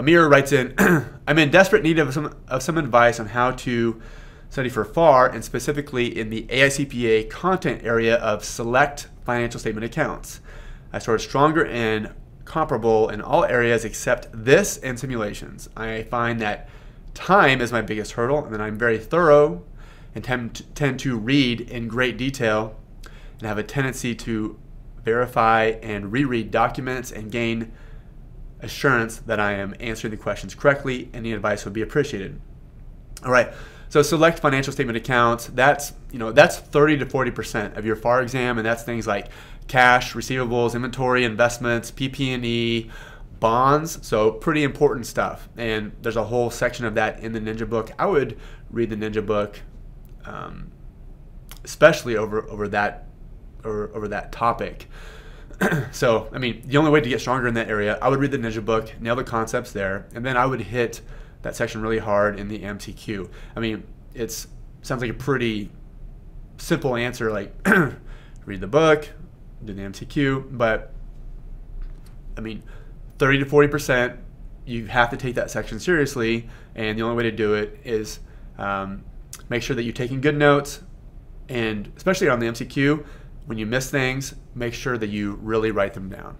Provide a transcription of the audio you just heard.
Amir writes in, I'm in desperate need of some, of some advice on how to study for FAR and specifically in the AICPA content area of select financial statement accounts. I scored stronger and comparable in all areas except this and simulations. I find that time is my biggest hurdle, and then I'm very thorough and tend to, tend to read in great detail and have a tendency to verify and reread documents and gain assurance that I am answering the questions correctly. Any advice would be appreciated. All right. So select financial statement accounts. That's you know that's 30 to 40 percent of your FAR exam, and that's things like cash, receivables, inventory, investments, PP&E, bonds. So pretty important stuff. And there's a whole section of that in the Ninja book. I would read the Ninja book, um, especially over over that or over that topic. so, I mean, the only way to get stronger in that area, I would read the Ninja book, nail the concepts there, and then I would hit that section really hard in the MCQ. I mean, it's sounds like a pretty simple answer, like read the book, do the MCQ, but I mean, 30 to 40 percent, you have to take that section seriously, and the only way to do it is um, make sure that you're taking good notes, and especially on the MCQ, when you miss things, make sure that you really write them down.